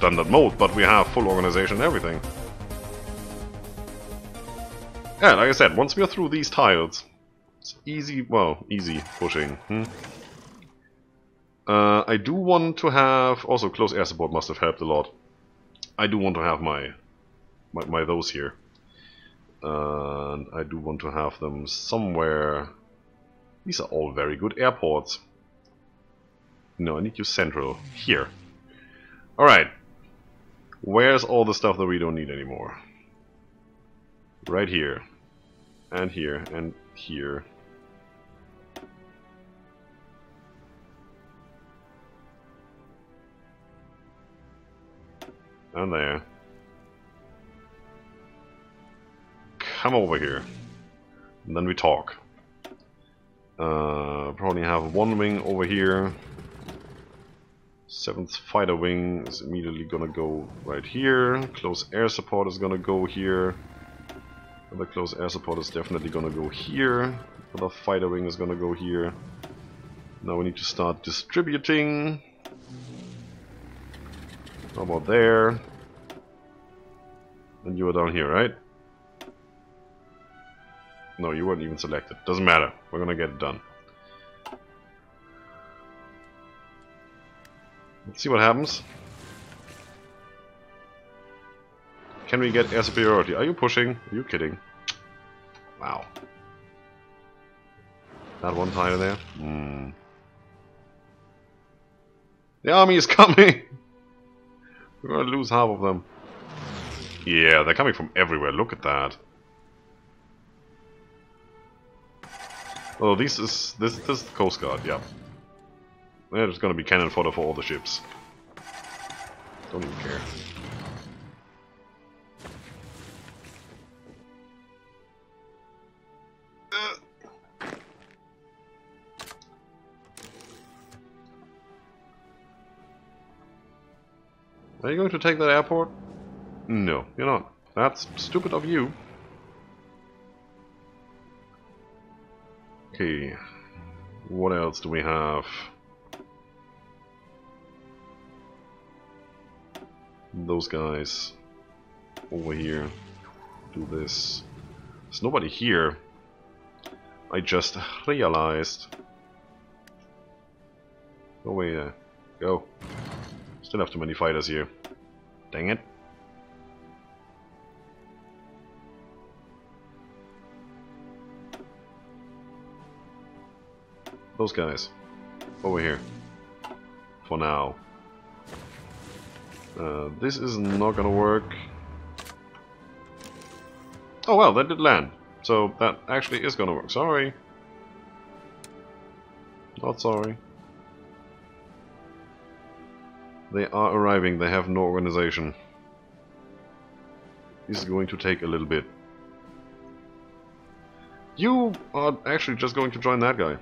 standard mode, but we have full organization and everything. Yeah, like I said, once we are through these tiles, it's easy, well, easy pushing. Hmm? Uh, I do want to have, also close air support must have helped a lot. I do want to have my, my, my those here. and I do want to have them somewhere. These are all very good airports. No, I need you central. Here. Alright. Where's all the stuff that we don't need anymore? Right here. And here. And here. And there. Come over here. And then we talk. Uh, probably have one wing over here. Seventh fighter wing is immediately gonna go right here. Close air support is gonna go here. Other close air support is definitely gonna go here. Other fighter wing is gonna go here. Now we need to start distributing. How about there? And you are down here, right? No, you weren't even selected. Doesn't matter. We're gonna get it done. Let's see what happens. Can we get air superiority? Are you pushing? Are you kidding? Wow. That one tire there? Hmm. The army is coming! We're gonna lose half of them. Yeah, they're coming from everywhere. Look at that. Oh, this is this this is the Coast Guard. Yeah. There's gonna be cannon fodder for all the ships. Don't even care. Uh. Are you going to take that airport? No, you're not. That's stupid of you. Okay. What else do we have? Those guys over here do this. There's nobody here. I just realized. Go away there. Go. Still have too many fighters here. Dang it. Those guys. Over here. For now. Uh, this is not gonna work. Oh well, that did land. So that actually is gonna work. Sorry. Not sorry. They are arriving, they have no organization. This is going to take a little bit. You are actually just going to join that guy.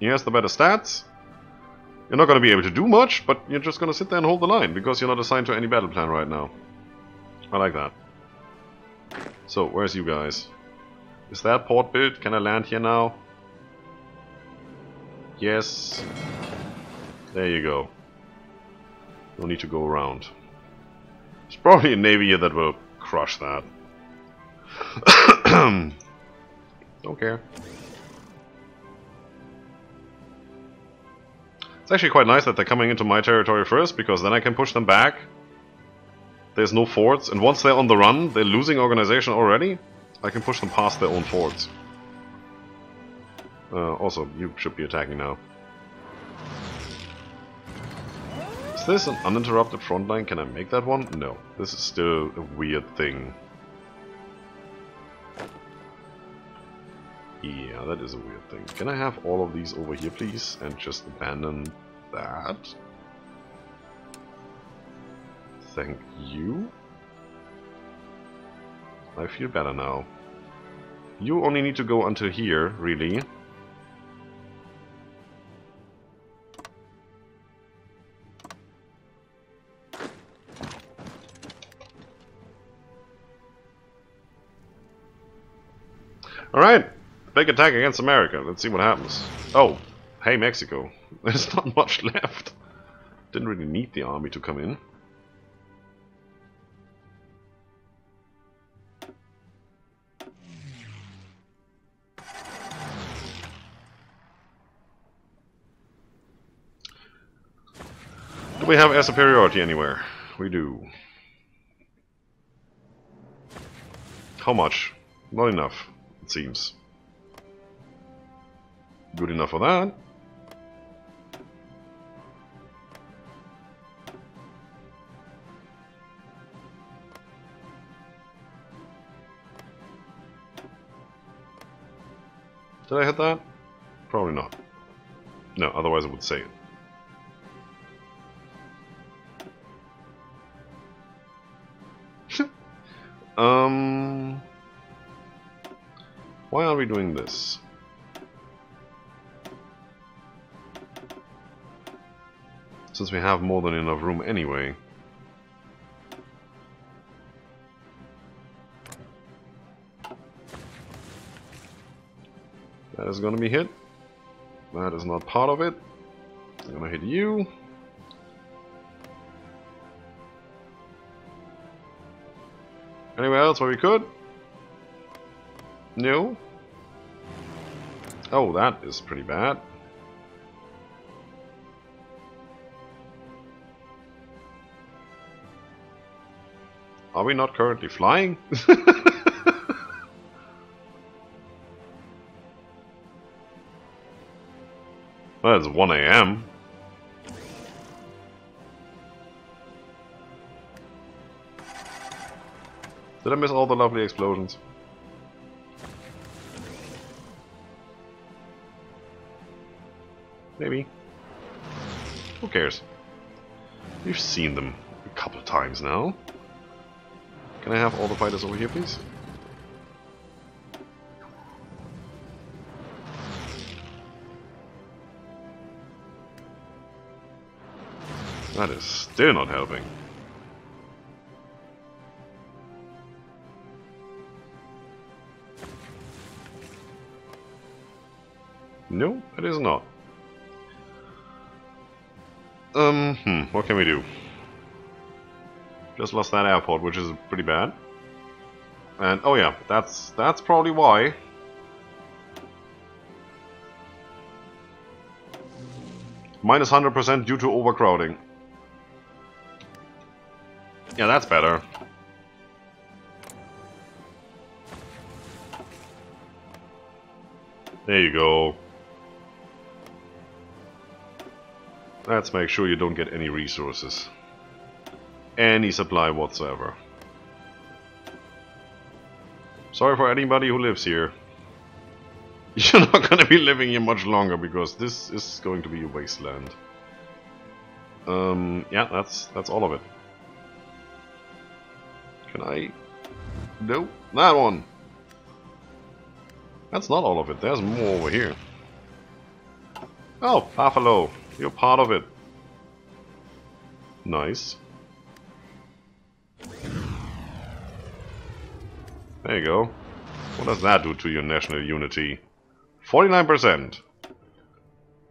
He has the better stats. You're not going to be able to do much, but you're just going to sit there and hold the line, because you're not assigned to any battle plan right now. I like that. So, where's you guys? Is that port built? Can I land here now? Yes. There you go. No need to go around. There's probably a navy here that will crush that. Don't care. It's actually quite nice that they're coming into my territory first, because then I can push them back. There's no forts, and once they're on the run, they're losing organization already. I can push them past their own forts. Uh, also, you should be attacking now. Is this an uninterrupted front line? Can I make that one? No. This is still a weird thing. Yeah, that is a weird thing. Can I have all of these over here, please? And just abandon that? Thank you. I feel better now. You only need to go until here, really. Big attack against America. Let's see what happens. Oh, hey Mexico. There's not much left. Didn't really need the army to come in. Do we have air superiority anywhere? We do. How much? Not enough, it seems. Good enough for that. Did I hit that? Probably not. No, otherwise I would say it. um, why are we doing this? Since we have more than enough room anyway. That is gonna be hit. That is not part of it. I'm gonna hit you. Anywhere else where we could? No. Oh, that is pretty bad. Are we not currently flying? well, it's 1 a.m. Did I miss all the lovely explosions? Maybe. Who cares? You've seen them a couple of times now. Can I have all the fighters over here, please? That is still not helping. No, it is not. Um, hmm, what can we do? Just lost that airport, which is pretty bad. And, oh yeah, that's, that's probably why. Minus 100% due to overcrowding. Yeah, that's better. There you go. Let's make sure you don't get any resources. Any supply whatsoever. Sorry for anybody who lives here. You're not going to be living here much longer because this is going to be a wasteland. Um, yeah, that's that's all of it. Can I? No, that one. That's not all of it. There's more over here. Oh, Buffalo. You're part of it. Nice. There you go. What does that do to your national unity? 49%.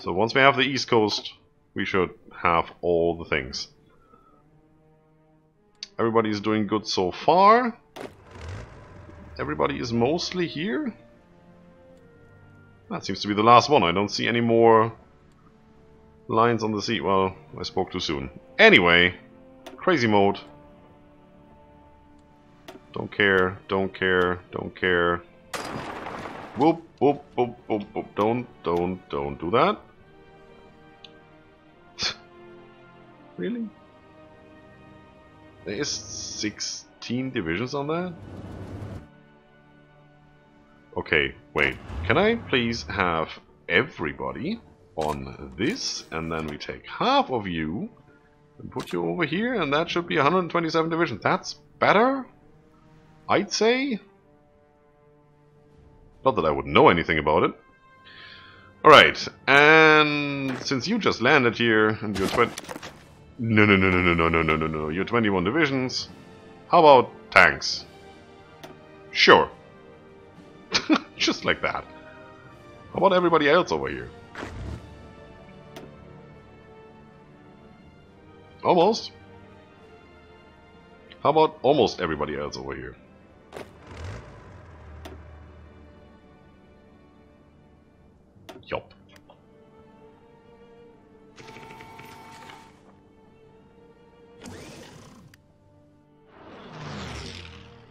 So once we have the East Coast, we should have all the things. Everybody is doing good so far. Everybody is mostly here. That seems to be the last one. I don't see any more lines on the sea. Well, I spoke too soon. Anyway, crazy mode. Don't care, don't care, don't care. Whoop, whoop, whoop, whoop, whoop. Don't, don't, don't do that. really? There is 16 divisions on that? Okay, wait. Can I please have everybody on this, and then we take half of you and put you over here, and that should be 127 divisions. That's better, I'd say. Not that I would know anything about it. Alright, and since you just landed here, and you're 20... No, no, no, no, no, no, no, no, no, no, you're 21 divisions. How about tanks? Sure. Just like that. How about everybody else over here? Almost. How about almost everybody else over here? Yup.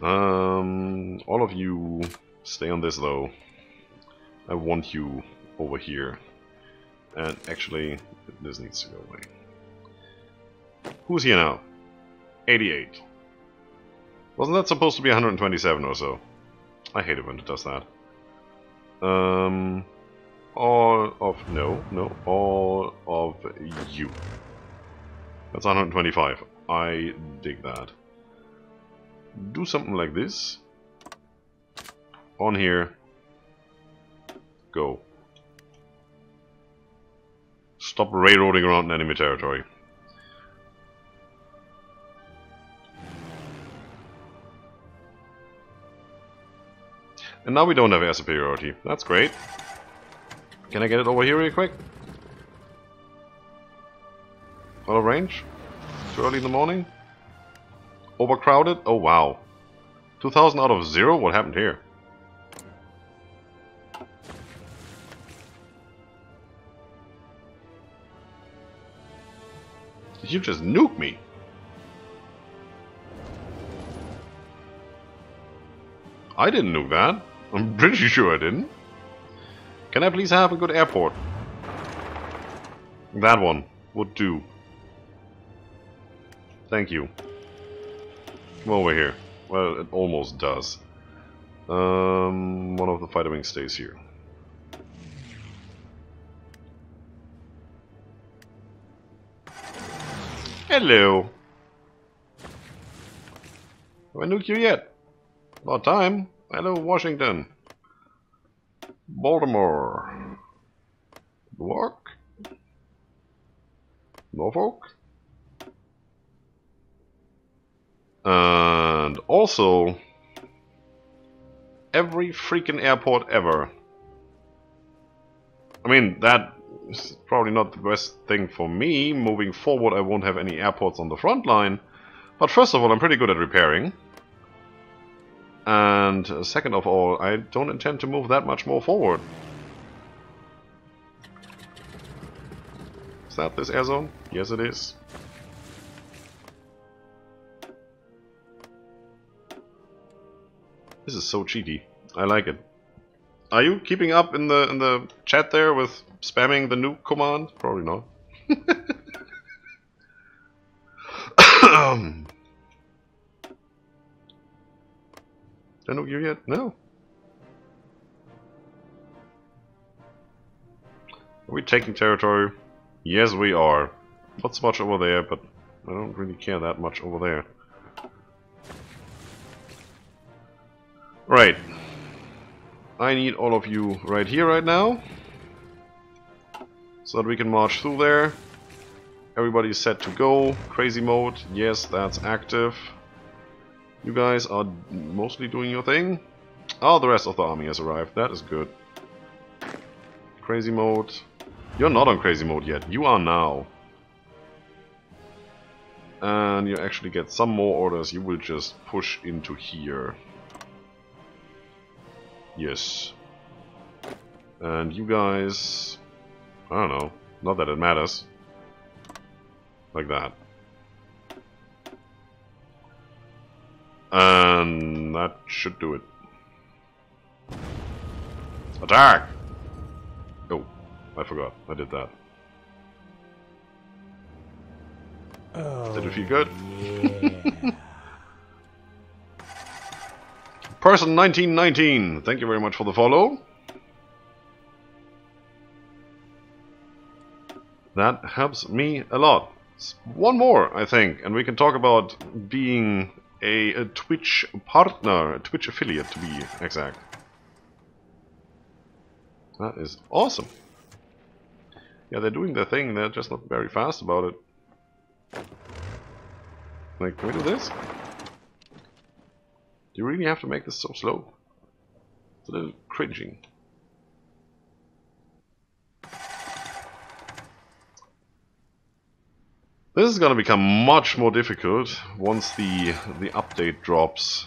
Um, all of you stay on this though. I want you over here. And actually, this needs to go away. Who's here now? 88. Wasn't that supposed to be 127 or so? I hate it when it does that. Um, all of... no, no, all of you. That's 125. I dig that. Do something like this. On here. Go. Stop railroading around enemy territory. And now we don't have air superiority. That's great. Can I get it over here real quick? Out of range? Too early in the morning? Overcrowded? Oh wow. 2000 out of 0? What happened here? Did you just nuke me? I didn't nuke that. I'm pretty sure I didn't. Can I please have a good airport? That one would do. Thank you. Come over here. Well, it almost does. Um, one of the fighter wings stays here. Hello. Have I nuked you yet? About time. Hello, Washington. Baltimore. Newark. Norfolk. And also, every freaking airport ever. I mean, that is probably not the best thing for me. Moving forward, I won't have any airports on the front line. But first of all, I'm pretty good at repairing. And uh, second of all, I don't intend to move that much more forward. Is that this air zone? Yes, it is. This is so cheaty. I like it. Are you keeping up in the in the chat there with spamming the nuke command? Probably not. Um, Nuke you yet? No. Are we taking territory? Yes, we are. Not so much over there, but I don't really care that much over there. Right. I need all of you right here right now. So that we can march through there. Everybody's set to go. Crazy mode. Yes, that's active. You guys are mostly doing your thing. Oh, the rest of the army has arrived. That is good. Crazy mode. You're not on crazy mode yet. You are now. And you actually get some more orders. You will just push into here. Yes. And you guys... I don't know. Not that it matters. Like that. And that should do it. Attack! Oh, I forgot. I did that. Oh, Did it feel good? Yeah. Person 1919, thank you very much for the follow. That helps me a lot. One more, I think, and we can talk about being a, a Twitch partner, a Twitch affiliate to be exact. That is awesome. Yeah, they're doing their thing, they're just not very fast about it. Like, can we do this? Do you really have to make this so slow? It's a little cringing. This is going to become much more difficult once the the update drops.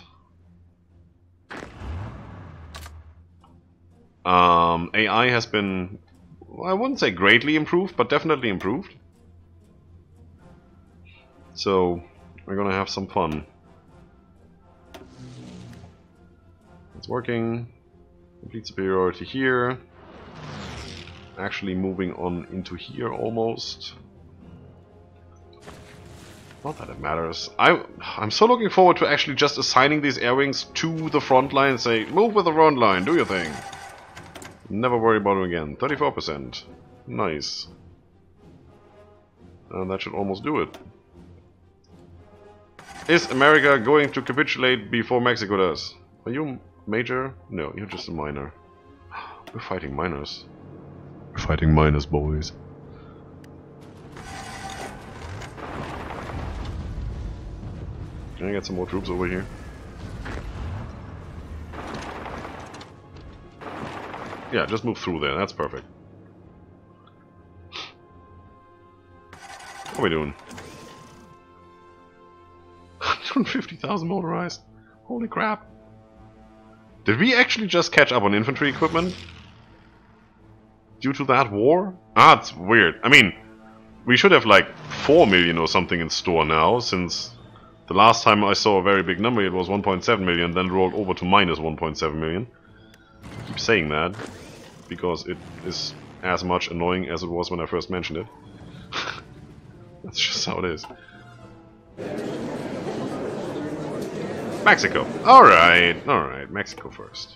Um, AI has been, I wouldn't say greatly improved, but definitely improved. So we're gonna have some fun. It's working. Complete superiority here. Actually moving on into here almost. Not that it matters. I, I'm so looking forward to actually just assigning these air wings to the front line say, move with the front line, do your thing. Never worry about them again. 34%. Nice. And that should almost do it. Is America going to capitulate before Mexico does? Are you major? No, you're just a minor. We're fighting minors. We're fighting minors, boys. Can I get some more troops over here? Yeah, just move through there. That's perfect. What are we doing? 150,000 motorized. Holy crap. Did we actually just catch up on infantry equipment? Due to that war? Ah, it's weird. I mean, we should have like 4 million or something in store now, since the last time I saw a very big number it was 1.7 million, then rolled over to minus 1.7 million. I keep saying that, because it is as much annoying as it was when I first mentioned it. That's just how it is. Mexico. Alright, alright, Mexico first.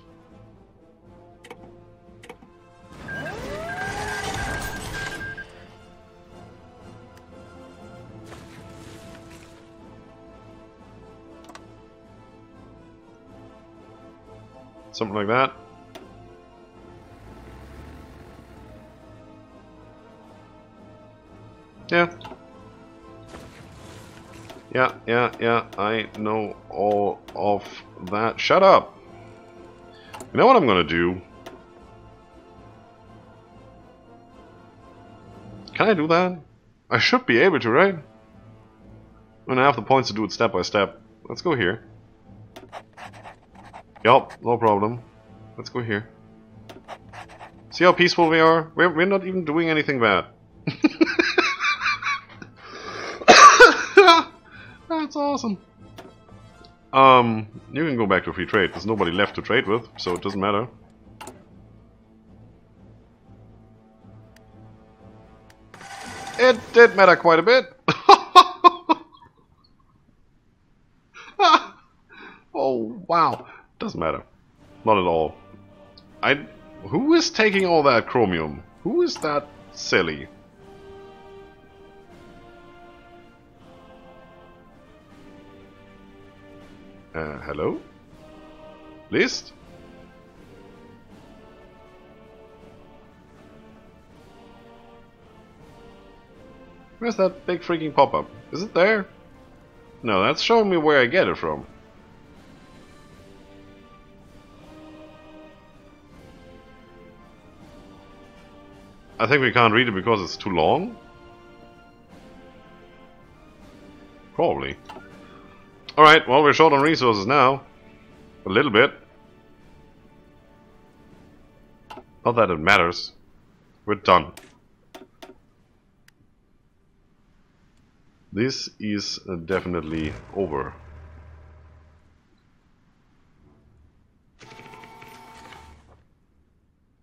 Something like that. Yeah. Yeah, yeah, yeah, I know all of that. Shut up! You know what I'm gonna do? Can I do that? I should be able to, right? When I have the points to do it step by step. Let's go here. Yup, no problem. Let's go here. See how peaceful we are? We're, we're not even doing anything bad. That's awesome. Um, you can go back to free trade. There's nobody left to trade with, so it doesn't matter. It did matter quite a bit. oh, wow. Doesn't matter. Not at all. I... Who is taking all that chromium? Who is that silly? Uh, hello? List? Where's that big freaking pop-up? Is it there? No, that's showing me where I get it from. I think we can't read it because it's too long? Probably. Alright, well we're short on resources now. A little bit. Not that it matters. We're done. This is uh, definitely over.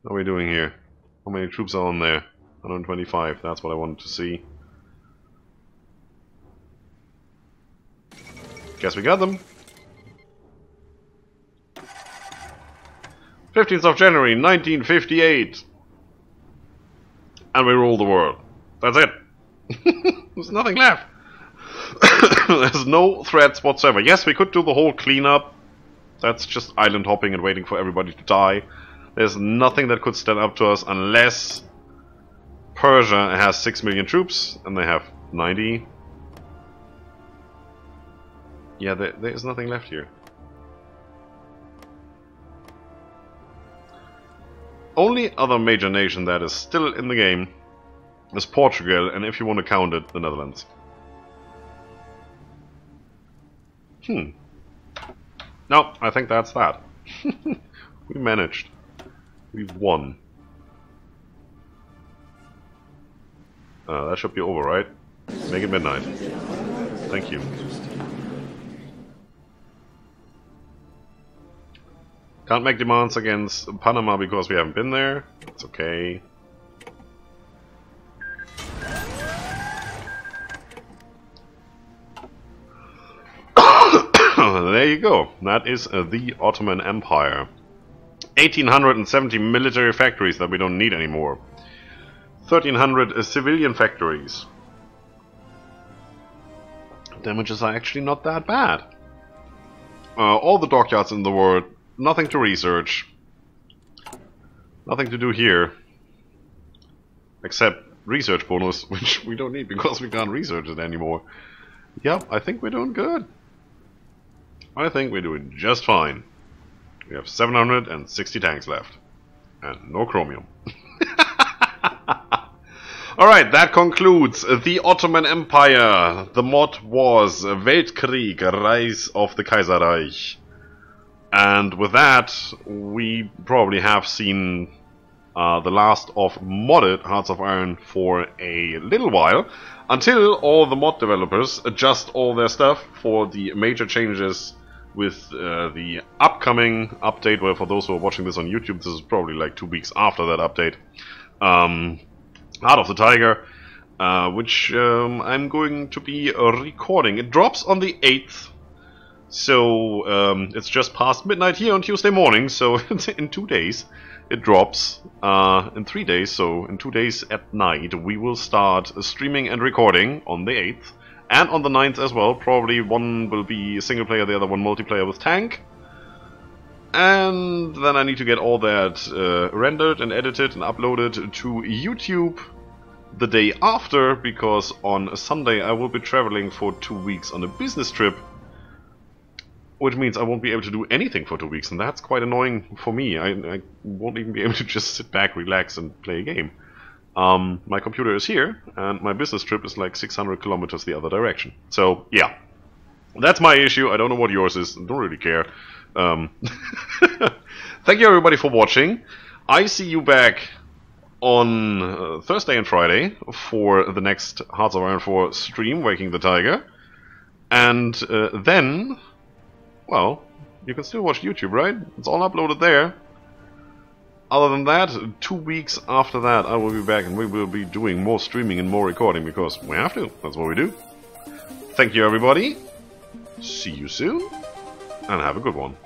What are we doing here? How many troops are on there? 125, that's what I wanted to see. Guess we got them. 15th of January, 1958. And we rule the world. That's it. There's nothing left. There's no threats whatsoever. Yes, we could do the whole cleanup. That's just island hopping and waiting for everybody to die. There's nothing that could stand up to us unless Persia has 6 million troops and they have 90. Yeah, there, there's nothing left here. Only other major nation that is still in the game is Portugal, and if you want to count it, the Netherlands. Hmm. No, I think that's that. we managed. We've won. Uh, that should be over, right? Make it midnight. Thank you. Can't make demands against Panama because we haven't been there. It's okay. there you go. That is uh, the Ottoman Empire. 1870 military factories that we don't need anymore. 1300 uh, civilian factories. Damages are actually not that bad. Uh, all the dockyards in the world, nothing to research. Nothing to do here. Except research bonus, which we don't need because we can't research it anymore. Yep, I think we're doing good. I think we're doing just fine. We have 760 tanks left. And no chromium. Alright, that concludes the Ottoman Empire. The mod Wars, Weltkrieg, Rise of the Kaiserreich. And with that, we probably have seen uh, the last of modded Hearts of Iron for a little while, until all the mod developers adjust all their stuff for the major changes with uh, the upcoming update. Well, for those who are watching this on YouTube, this is probably like two weeks after that update. Um, Heart of the Tiger, uh, which um, I'm going to be uh, recording. It drops on the 8th, so um, it's just past midnight here on Tuesday morning, so in two days it drops. Uh, in three days, so in two days at night, we will start streaming and recording on the 8th. And on the 9th as well, probably one will be single player, the other one multiplayer with tank. And then I need to get all that uh, rendered and edited and uploaded to YouTube the day after, because on Sunday I will be traveling for two weeks on a business trip. Which means I won't be able to do anything for two weeks, and that's quite annoying for me. I, I won't even be able to just sit back, relax, and play a game. Um, my computer is here, and my business trip is like 600 kilometers the other direction. So, yeah. That's my issue. I don't know what yours is. Don't really care. Um, thank you everybody for watching. I see you back on uh, Thursday and Friday for the next Hearts of Iron 4 stream, Waking the Tiger. And uh, then, well, you can still watch YouTube, right? It's all uploaded there. Other than that, two weeks after that, I will be back and we will be doing more streaming and more recording because we have to. That's what we do. Thank you, everybody. See you soon, and have a good one.